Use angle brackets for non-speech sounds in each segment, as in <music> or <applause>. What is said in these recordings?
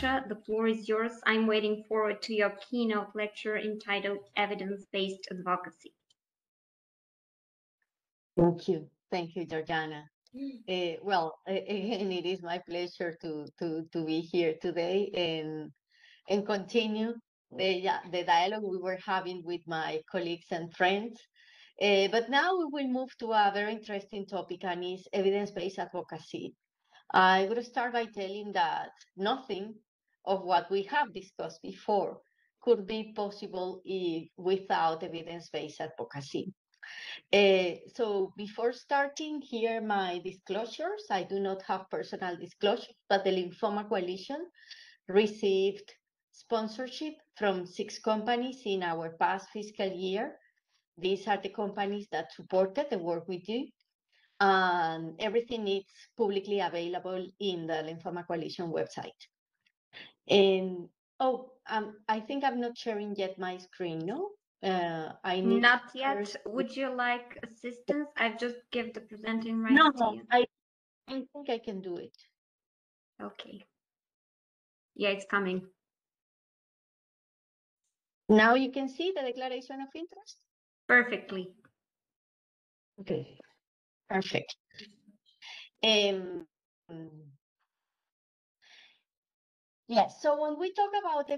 The floor is yours. I'm waiting forward to your keynote lecture entitled Evidence-Based Advocacy. Thank you. Thank you, Georgiana. Uh, well, <laughs> again, it is my pleasure to, to, to be here today and, and continue the, the dialogue we were having with my colleagues and friends. Uh, but now we will move to a very interesting topic and is evidence-based advocacy. I would start by telling that nothing of what we have discussed before could be possible if, without evidence-based advocacy. Uh, so before starting here, my disclosures, I do not have personal disclosure, but the Lymphoma Coalition received sponsorship from six companies in our past fiscal year. These are the companies that supported the work we do. And everything is publicly available in the Lymphoma Coalition website. And oh, um, I think I'm not sharing yet my screen, no? Uh, I need not yet. First... Would you like assistance? I've just give the presenting right no, no, I, I think I can do it. Okay. Yeah, it's coming. Now you can see the declaration of interest? Perfectly. Okay, perfect. Um, yes, so when we talk about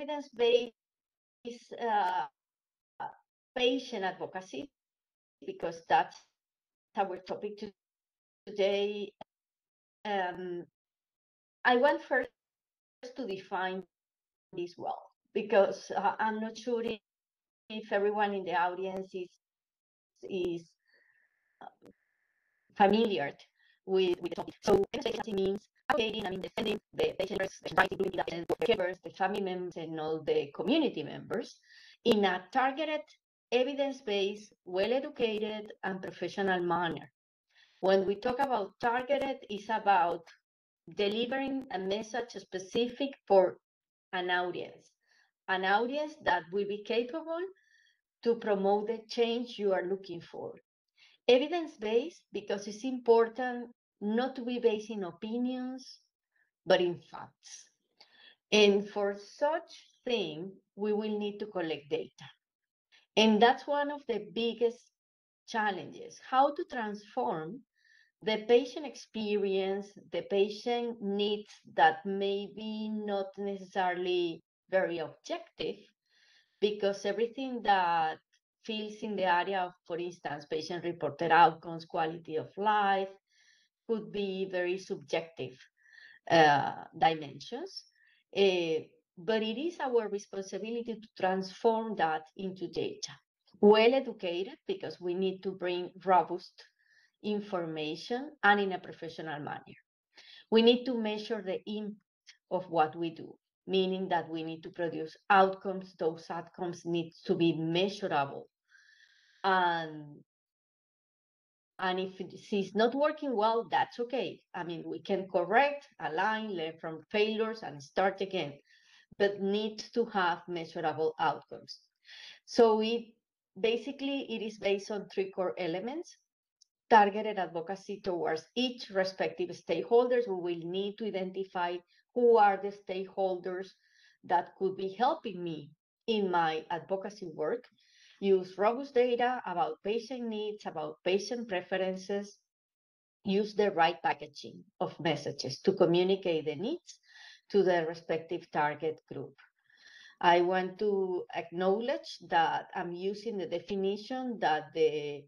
evidence-based uh, patient advocacy, because that's our topic today. Um, I want first to define this well, because uh, I'm not sure if, everyone in the audience is is uh, familiar with, with the topic. So, advocacy means advocating and defending the patients, rights, including the caregivers, the family members, and all the community members in a targeted evidence-based, well-educated, and professional manner. When we talk about targeted, it's about delivering a message specific for an audience, an audience that will be capable to promote the change you are looking for. Evidence-based because it's important not to be based in opinions, but in facts. And for such thing, we will need to collect data. And that's one of the biggest challenges, how to transform the patient experience, the patient needs that may be not necessarily very objective, because everything that feels in the area of, for instance, patient reported outcomes, quality of life, could be very subjective uh, dimensions. Uh, but it is our responsibility to transform that into data. Well educated, because we need to bring robust information and in a professional manner. We need to measure the impact of what we do, meaning that we need to produce outcomes. Those outcomes need to be measurable. And, and if it's not working well, that's okay. I mean, we can correct, align, learn from failures, and start again but need to have measurable outcomes. So it basically it is based on three core elements. Targeted advocacy towards each respective stakeholders. We will need to identify who are the stakeholders that could be helping me in my advocacy work. Use robust data about patient needs, about patient preferences. Use the right packaging of messages to communicate the needs to the respective target group. I want to acknowledge that I'm using the definition that the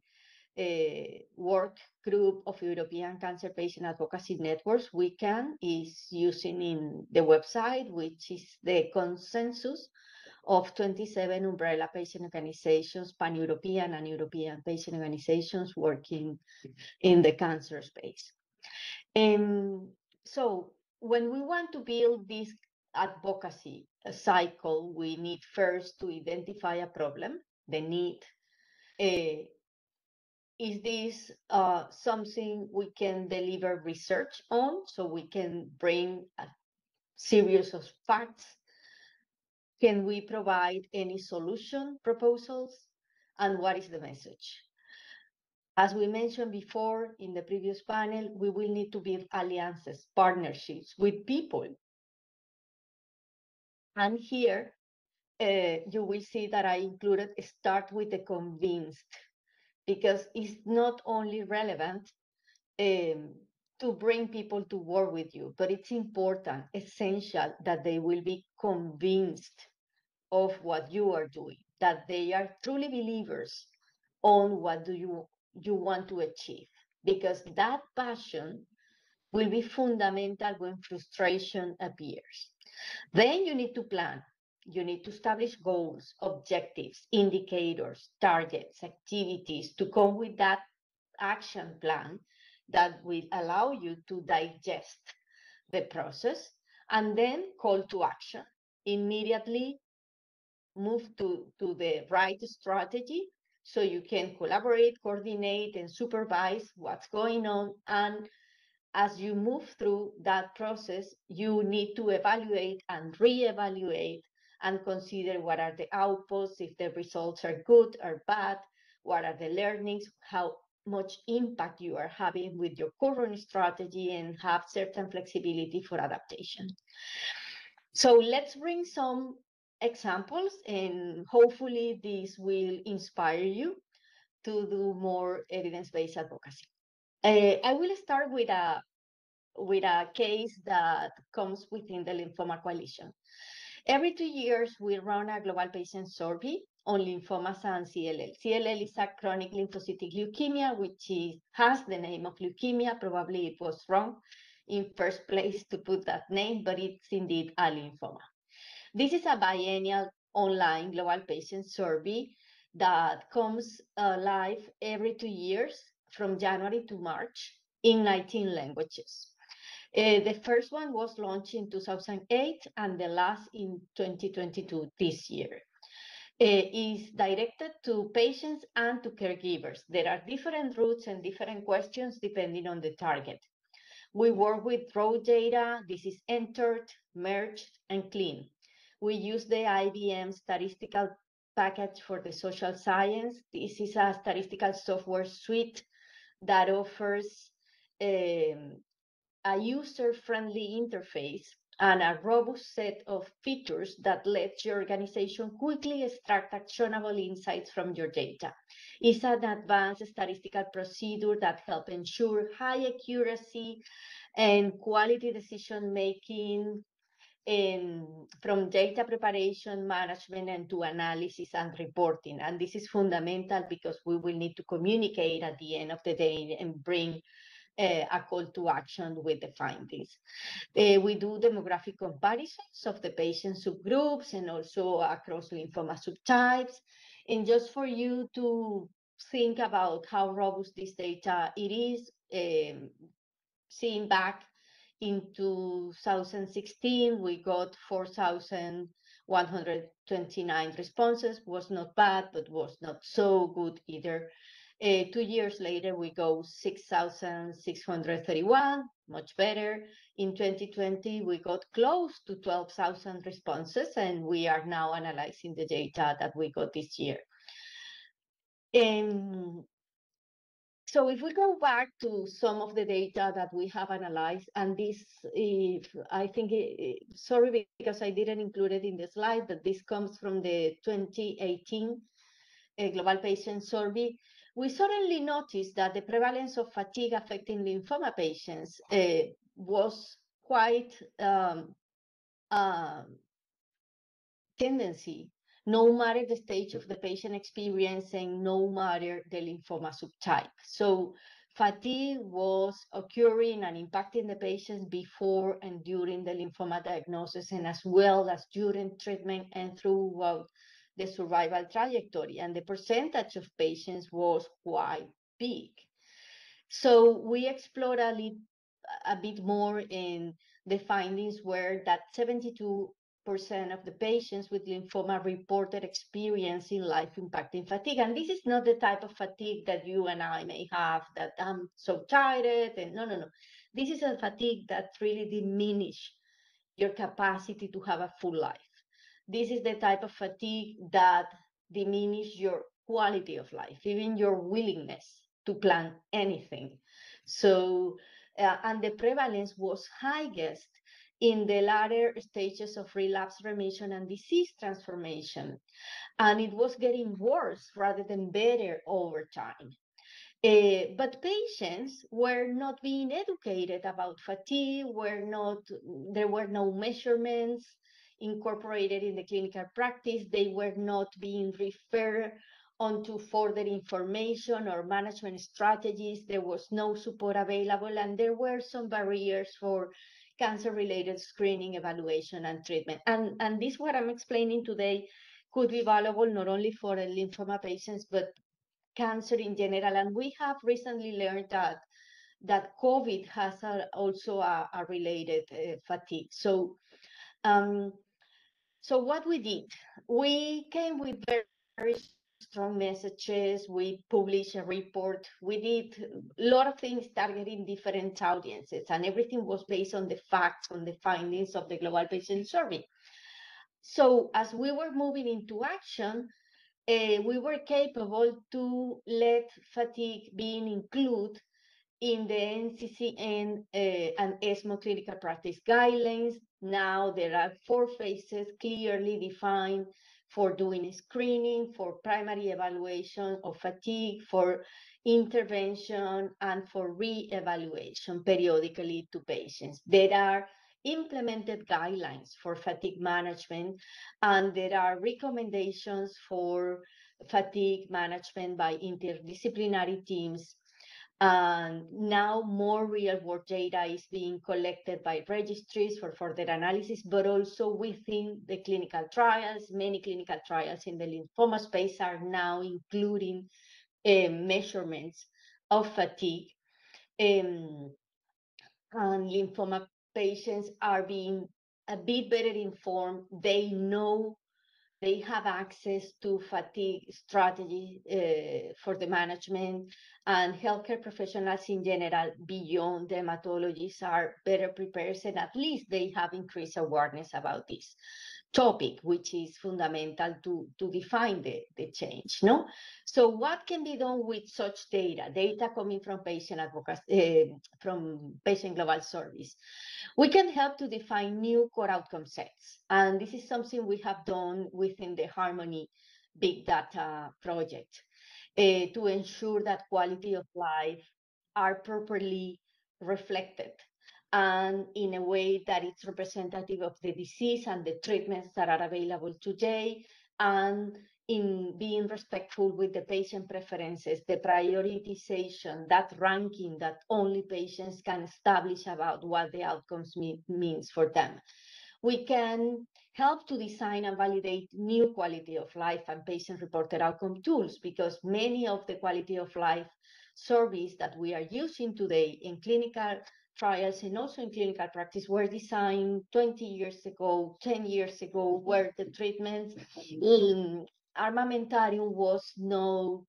uh, work group of European Cancer Patient Advocacy Networks, WECAN, is using in the website, which is the consensus of 27 umbrella patient organizations, pan-European and European patient organizations working in the cancer space. And so when we want to build this advocacy cycle, we need first to identify a problem, the need. Uh, is this uh, something we can deliver research on so we can bring a series of facts? Can we provide any solution proposals? And what is the message? As we mentioned before in the previous panel, we will need to build alliances, partnerships with people And here, uh, you will see that I included start with the convinced because it's not only relevant um, to bring people to work with you, but it's important, essential that they will be convinced of what you are doing, that they are truly believers on what do you you want to achieve, because that passion will be fundamental when frustration appears. Then you need to plan. You need to establish goals, objectives, indicators, targets, activities to come with that action plan that will allow you to digest the process and then call to action. Immediately move to, to the right strategy so you can collaborate, coordinate, and supervise what's going on. And as you move through that process, you need to evaluate and reevaluate and consider what are the outputs, if the results are good or bad, what are the learnings, how much impact you are having with your current strategy and have certain flexibility for adaptation. So let's bring some examples and hopefully this will inspire you to do more evidence-based advocacy. Uh, I will start with a with a case that comes within the Lymphoma Coalition. Every two years, we run a global patient survey on lymphomas and CLL. CLL is a chronic lymphocytic leukemia, which is, has the name of leukemia. Probably it was wrong in first place to put that name, but it's indeed a lymphoma. This is a biennial online global patient survey that comes uh, live every two years from January to March in 19 languages. Uh, the first one was launched in 2008 and the last in 2022 this year uh, is directed to patients and to caregivers. There are different routes and different questions depending on the target. We work with raw data. This is entered, merged, and clean. We use the IBM statistical package for the social science. This is a statistical software suite that offers um, a user-friendly interface and a robust set of features that let your organization quickly extract actionable insights from your data. It's an advanced statistical procedure that helps ensure high accuracy and quality decision making in, from data preparation, management, and to analysis and reporting. And this is fundamental because we will need to communicate at the end of the day and bring uh, a call to action with the findings. Uh, we do demographic comparisons of the patient subgroups and also across lymphoma subtypes. And just for you to think about how robust this data it is, um, seeing back in 2016, we got 4,129 responses, was not bad, but was not so good either. Uh, two years later, we go 6,631, much better. In 2020, we got close to 12,000 responses, and we are now analyzing the data that we got this year. Um, so if we go back to some of the data that we have analyzed, and this, if I think, sorry because I didn't include it in the slide, but this comes from the 2018 uh, Global Patient Survey we suddenly noticed that the prevalence of fatigue affecting lymphoma patients uh, was quite um, uh, tendency, no matter the stage of the patient experiencing, no matter the lymphoma subtype. So fatigue was occurring and impacting the patients before and during the lymphoma diagnosis and as well as during treatment and throughout the survival trajectory, and the percentage of patients was quite big. So we explored a, little, a bit more in the findings were that 72% of the patients with lymphoma reported experiencing life-impacting fatigue. And this is not the type of fatigue that you and I may have, that I'm so tired, and no, no, no. This is a fatigue that really diminish your capacity to have a full life. This is the type of fatigue that diminish your quality of life, even your willingness to plan anything. So, uh, and the prevalence was highest in the latter stages of relapse remission and disease transformation. And it was getting worse rather than better over time. Uh, but patients were not being educated about fatigue, were not, there were no measurements incorporated in the clinical practice. They were not being referred onto further information or management strategies. There was no support available, and there were some barriers for cancer-related screening, evaluation, and treatment. And, and this, what I'm explaining today, could be valuable not only for lymphoma patients, but cancer in general. And we have recently learned that that COVID has a, also a, a related uh, fatigue. So, um, so what we did, we came with very, very strong messages. We published a report. We did a lot of things targeting different audiences, and everything was based on the facts, on the findings of the Global Patient Survey. So as we were moving into action, uh, we were capable to let fatigue being included in the NCCN uh, and ESMO clinical practice guidelines. Now there are four phases clearly defined for doing screening, for primary evaluation of fatigue, for intervention, and for re-evaluation periodically to patients. There are implemented guidelines for fatigue management, and there are recommendations for fatigue management by interdisciplinary teams. And now more real world data is being collected by registries for further analysis, but also within the clinical trials. Many clinical trials in the lymphoma space are now including uh, measurements of fatigue. Um, and lymphoma patients are being a bit better informed. They know they have access to fatigue strategy uh, for the management and healthcare professionals in general beyond hematologists are better prepared and at least they have increased awareness about this topic, which is fundamental to, to define the, the change. No? So what can be done with such data, data coming from patient advocacy, uh, from patient global service? We can help to define new core outcome sets. And this is something we have done within the Harmony Big Data project uh, to ensure that quality of life are properly reflected and in a way that it's representative of the disease and the treatments that are available today, and in being respectful with the patient preferences, the prioritization, that ranking that only patients can establish about what the outcomes mean, means for them. We can help to design and validate new quality of life and patient-reported outcome tools because many of the quality of life surveys that we are using today in clinical trials and also in clinical practice were designed 20 years ago, 10 years ago, where the treatment in armamentarium was no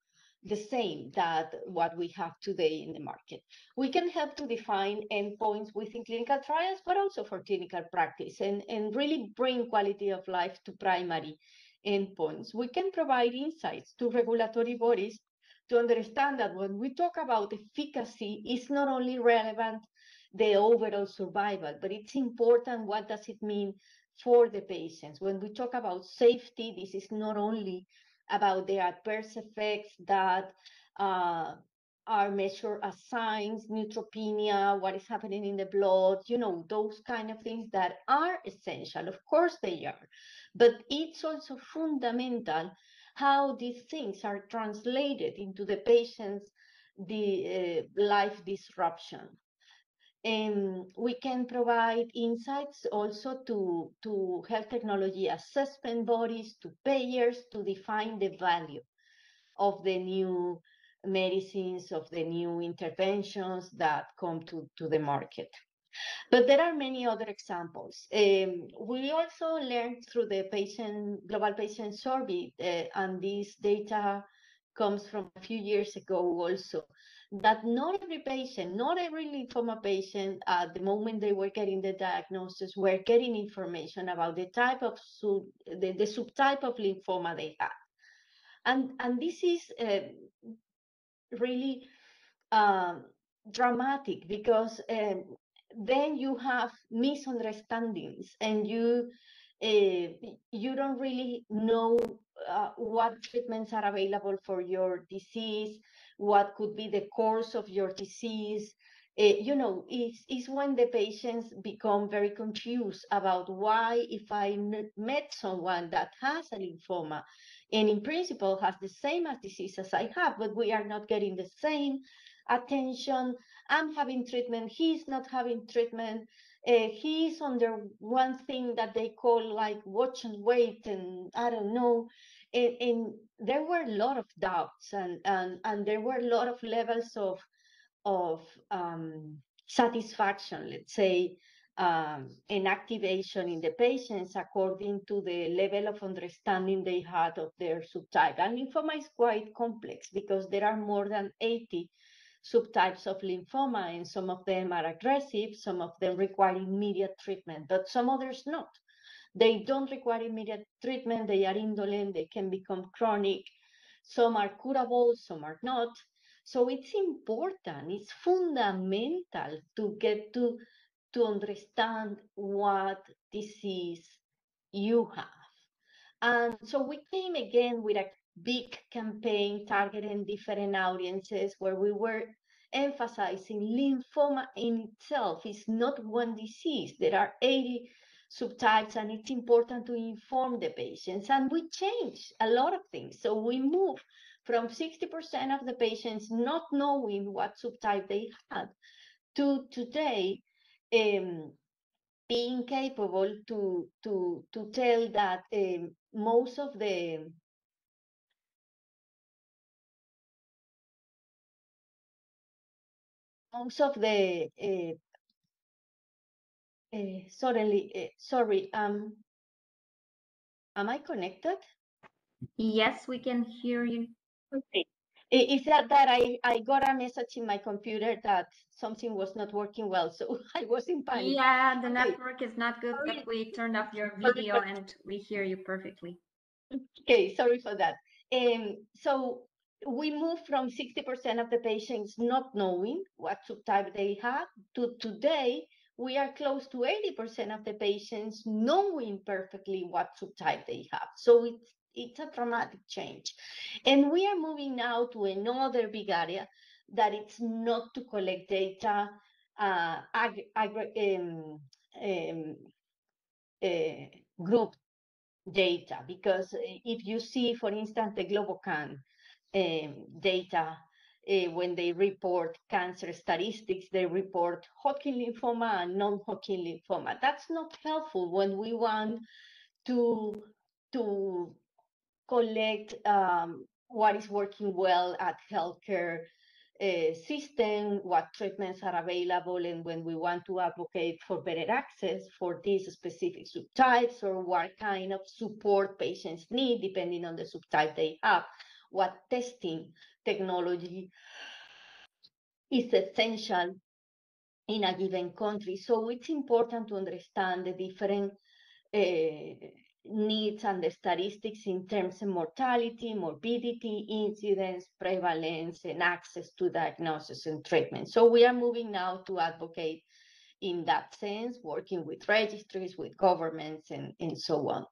the same that what we have today in the market. We can help to define endpoints within clinical trials, but also for clinical practice and, and really bring quality of life to primary endpoints. We can provide insights to regulatory bodies to understand that when we talk about efficacy, it's not only relevant the overall survival, but it's important what does it mean for the patients. When we talk about safety, this is not only about the adverse effects that uh, are measured as signs, neutropenia, what is happening in the blood, you know, those kind of things that are essential. Of course they are, but it's also fundamental how these things are translated into the patient's the uh, life disruption. Um, we can provide insights also to, to health technology assessment bodies, to payers to define the value of the new medicines, of the new interventions that come to, to the market. But there are many other examples. Um, we also learned through the patient global patient survey, uh, and this data comes from a few years ago also, that not every patient, not every lymphoma patient at the moment they were getting the diagnosis were getting information about the type of the, the subtype of lymphoma they had. And, and this is uh, really um, dramatic because um, then you have misunderstandings and you uh, you don't really know uh, what treatments are available for your disease, what could be the course of your disease. Uh, you know, it's, it's when the patients become very confused about why, if I met someone that has a lymphoma and in principle has the same as disease as I have, but we are not getting the same attention. I'm having treatment, he's not having treatment. Uh, he's under one thing that they call like watch and wait, and I don't know. And, and there were a lot of doubts, and and and there were a lot of levels of of um, satisfaction, let's say, um, and activation in the patients according to the level of understanding they had of their subtype. And lymphoma is quite complex because there are more than 80 subtypes of lymphoma, and some of them are aggressive, some of them require immediate treatment, but some others not. They don't require immediate treatment, they are indolent, they can become chronic. Some are curable, some are not. So it's important, it's fundamental to get to, to understand what disease you have. And so we came again with a big campaign targeting different audiences where we were emphasizing lymphoma in itself is not one disease. There are 80 subtypes and it's important to inform the patients. And we changed a lot of things. So we moved from 60% of the patients not knowing what subtype they had to today um, being capable to, to, to tell that um, most of the most of the uh, uh, suddenly uh, sorry um am i connected? Yes we can hear you. Okay. Is that that i i got a message in my computer that something was not working well so <laughs> i was in panic. Yeah the okay. network is not good sorry. but we turned off your video and we hear you perfectly. Okay sorry for that. Um so we move from 60% of the patients not knowing what subtype they have to today, we are close to 80% of the patients knowing perfectly what subtype they have. So it's, it's a dramatic change. And we are moving now to another big area that it's not to collect data, uh, ag, ag, um, um, uh, group data, because if you see, for instance, the GloboCan, data uh, when they report cancer statistics, they report Hodgkin lymphoma and non-Hodgkin lymphoma. That's not helpful when we want to, to collect um, what is working well at healthcare uh, system, what treatments are available, and when we want to advocate for better access for these specific subtypes or what kind of support patients need depending on the subtype they have what testing technology is essential in a given country. So it's important to understand the different uh, needs and the statistics in terms of mortality, morbidity, incidence, prevalence, and access to diagnosis and treatment. So we are moving now to advocate in that sense, working with registries, with governments, and, and so on.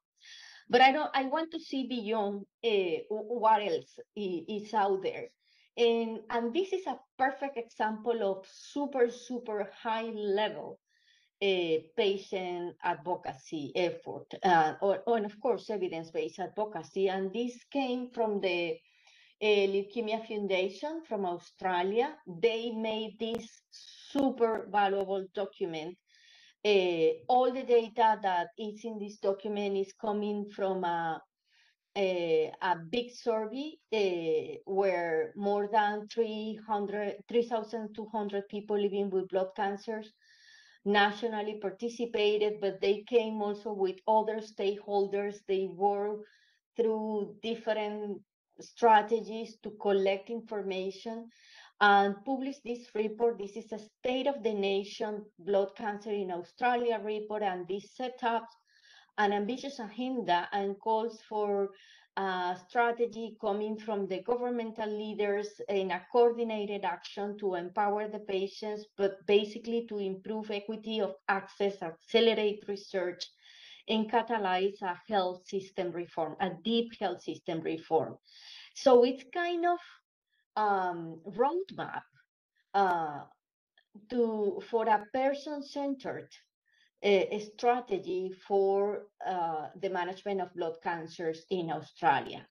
But I don't. I want to see beyond uh, what else is out there, and and this is a perfect example of super super high level uh, patient advocacy effort, uh, or, or, and of course evidence based advocacy. And this came from the uh, Leukemia Foundation from Australia. They made this super valuable document all the data that is in this document is coming from a, a, a big survey uh, where more than 300, 3,200 people living with blood cancers nationally participated, but they came also with other stakeholders. They worked through different strategies to collect information and published this report. This is a state of the nation blood cancer in Australia report, and this set up an ambitious agenda and calls for a strategy coming from the governmental leaders in a coordinated action to empower the patients, but basically to improve equity of access, accelerate research, and catalyze a health system reform, a deep health system reform. So it's kind of um, roadmap uh, to for a person-centered uh, strategy for uh, the management of blood cancers in Australia.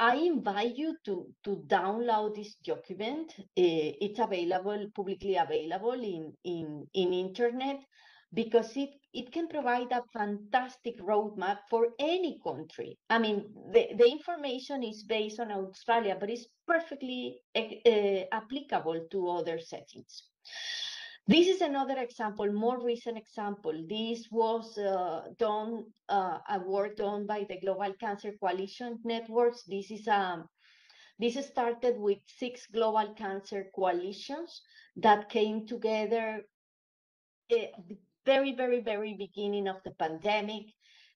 I invite you to, to download this document. Uh, it's available, publicly available in, in, in internet because it, it can provide a fantastic roadmap for any country. I mean, the, the information is based on Australia, but it's perfectly uh, applicable to other settings. This is another example, more recent example. This was uh, done, uh, a work done by the Global Cancer Coalition Networks. This is um, this started with six global cancer coalitions that came together uh, very, very, very beginning of the pandemic.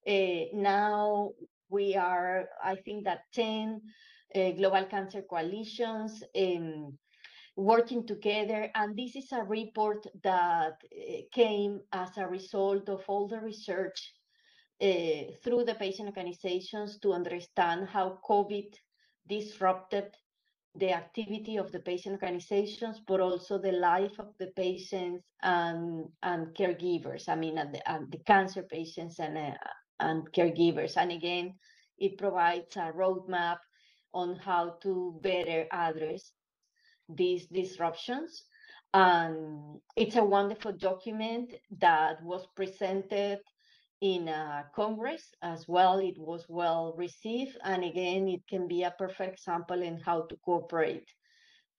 Uh, now we are, I think that 10 uh, global cancer coalitions um, working together. And this is a report that uh, came as a result of all the research uh, through the patient organizations to understand how COVID disrupted the activity of the patient organizations, but also the life of the patients and, and caregivers. I mean, and the, and the cancer patients and, uh, and caregivers. And again, it provides a roadmap on how to better address these disruptions. And it's a wonderful document that was presented in a Congress as well. It was well received. And again, it can be a perfect example in how to cooperate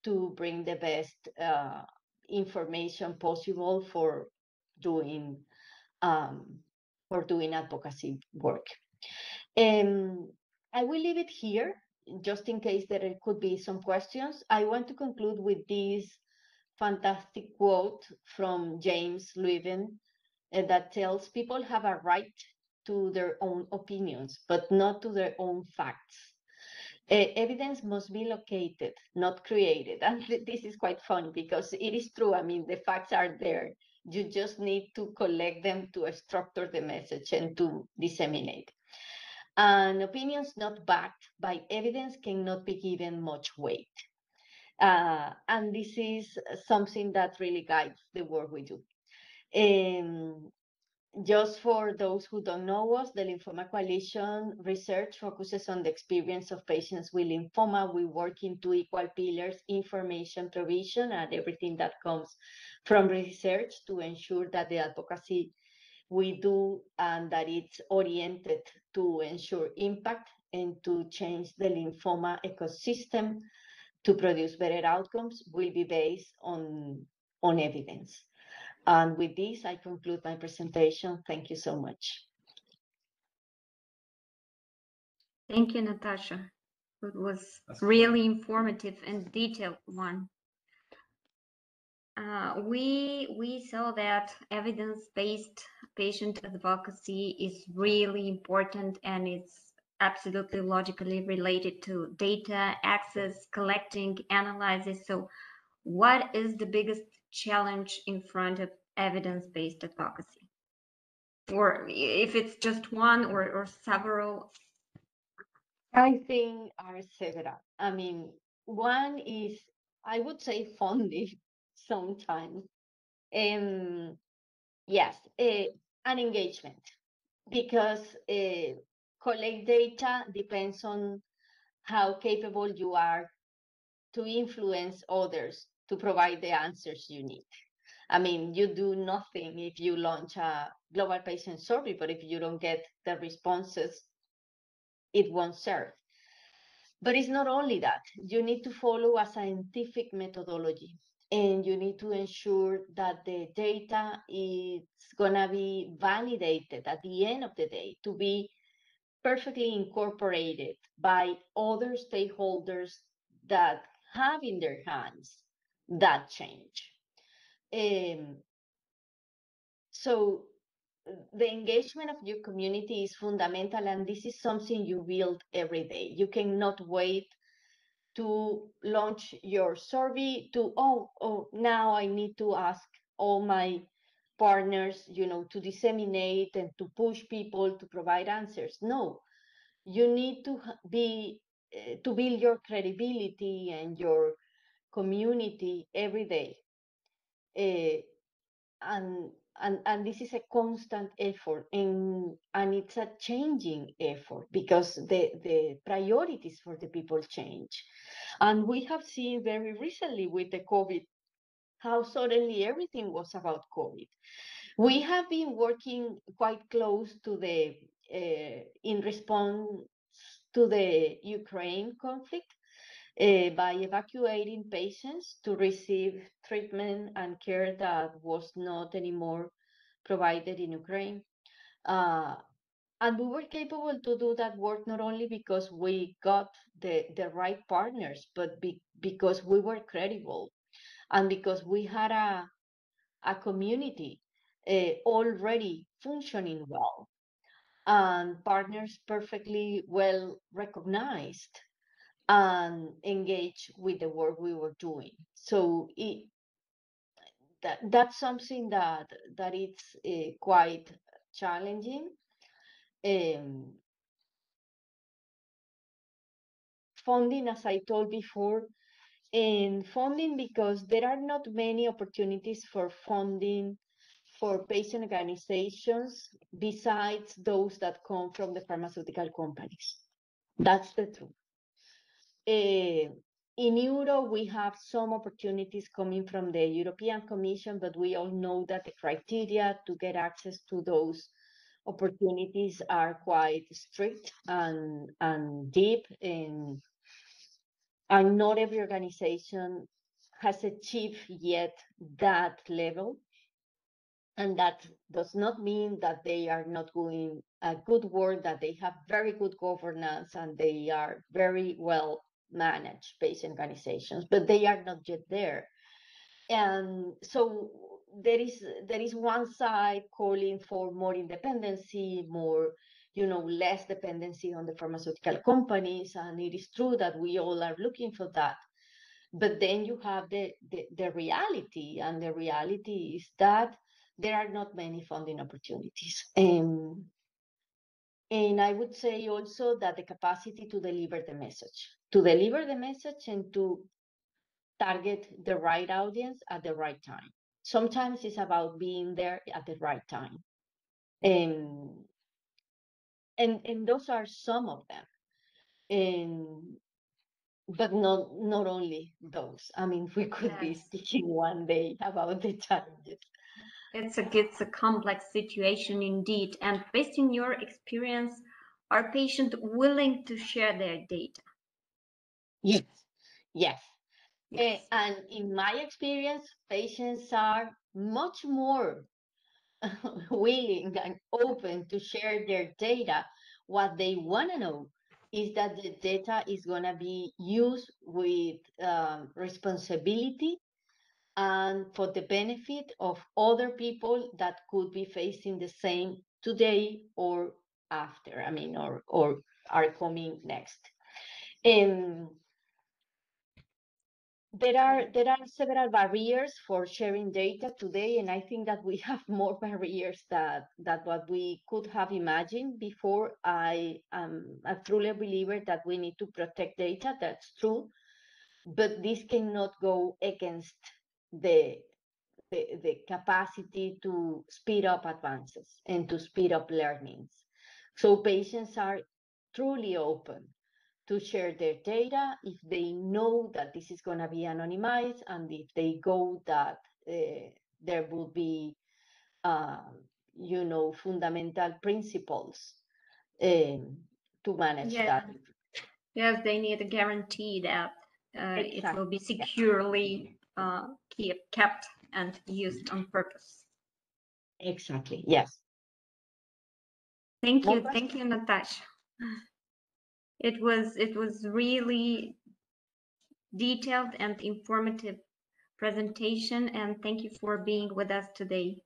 to bring the best uh, information possible for doing um, for doing advocacy work. Um, I will leave it here just in case there could be some questions. I want to conclude with this fantastic quote from James Leuven uh, that tells people have a right to their own opinions, but not to their own facts. Uh, evidence must be located, not created. <laughs> And this is quite funny because it is true. I mean, the facts are there. You just need to collect them to structure the message and to disseminate. And opinions not backed by evidence cannot be given much weight. Uh, and this is something that really guides the work we do. Um, just for those who don't know us, the Lymphoma Coalition research focuses on the experience of patients with lymphoma. We work in two equal pillars, information provision and everything that comes from research to ensure that the advocacy we do and that it's oriented to ensure impact and to change the lymphoma ecosystem to produce better outcomes will be based on, on evidence. And with this, I conclude my presentation. Thank you so much. Thank you, Natacha. It was really informative and detailed one. Uh, we we saw that evidence-based patient advocacy is really important and it's absolutely logically related to data access, collecting, analysis. So, what is the biggest challenge in front of evidence-based advocacy? Or if it's just one or, or several? I think are several. I mean, one is, I would say, funding <laughs> sometimes. Um, yes, uh, an engagement because uh, collect data depends on how capable you are to influence others to provide the answers you need. I mean, you do nothing if you launch a global patient survey, but if you don't get the responses, it won't serve. But it's not only that, you need to follow a scientific methodology and you need to ensure that the data is going to be validated at the end of the day to be perfectly incorporated by other stakeholders that have in their hands that change. Um, so the engagement of your community is fundamental, and this is something you build every day. You cannot wait to launch your survey to oh oh now I need to ask all my partners, you know, to disseminate and to push people to provide answers. No, you need to be uh, to build your credibility and your community every day. Uh, and and and this is a constant effort and and it's a changing effort because the the priorities for the people change and we have seen very recently with the covid how suddenly everything was about covid we have been working quite close to the uh, in response to the ukraine conflict uh, by evacuating patients to receive treatment and care that was not anymore provided in Ukraine. Uh, and we were capable to do that work not only because we got the, the right partners, but be, because we were credible and because we had a, a community uh, already functioning well and partners perfectly well recognized and engage with the work we were doing. So it, that that's something that that it's uh, quite challenging. Um, funding, as I told before, and funding because there are not many opportunities for funding for patient organizations besides those that come from the pharmaceutical companies. That's the truth. Uh, in Europe, we have some opportunities coming from the European Commission, but we all know that the criteria to get access to those opportunities are quite strict and, and deep, and, and not every organization has achieved yet that level. And that does not mean that they are not doing a good work, that they have very good governance and they are very well manage patient organizations, but they are not yet there. And so there is there is one side calling for more independency, more you know less dependency on the pharmaceutical companies, and it is true that we all are looking for that. But then you have the, the, the reality, and the reality is that there are not many funding opportunities. Um, and I would say also that the capacity to deliver the message, to deliver the message and to target the right audience at the right time. Sometimes it's about being there at the right time. And, and, and those are some of them. And, but not not only those. I mean, we could yes. be speaking one day about the challenges. It's a it's a complex situation indeed. And based on your experience, are patients willing to share their data? Yes, yes. yes. Uh, and in my experience, patients are much more <laughs> willing and open to share their data. What they want to know is that the data is going to be used with um, responsibility and for the benefit of other people that could be facing the same today or after, I mean, or, or are coming next. Um, there are there are several barriers for sharing data today, and I think that we <laughs> have more barriers that that what we could have imagined before. I am a truly believer that we need to protect data. That's true, but this cannot go against the, the, the capacity to speed up advances and to speed up learnings. So patients are truly open to share their data if they know that this is going to be anonymized and if they go that uh, there will be, uh, you know, fundamental principles um, to manage that. Yes, they need a guarantee that uh, exactly. it will be securely uh, keep, kept and used on purpose. Exactly. Yes. Thank you. Thank you, Natacha. It was it was really detailed and informative presentation and thank you for being with us today.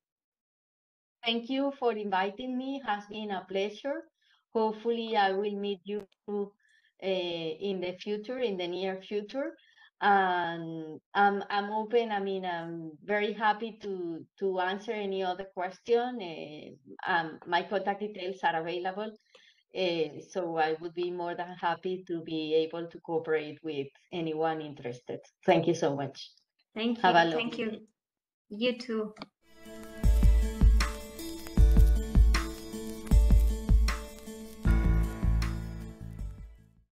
thank you for inviting me. Has been a pleasure. Hopefully, I will meet you uh, in the future, in the near future. And I'm I'm open. I mean, I'm very happy to to answer any other question. Uh, um, my contact details are available. Uh, so I would be more than happy to be able to cooperate with anyone interested. Thank you so much. Thank you. Have a Thank you. You too.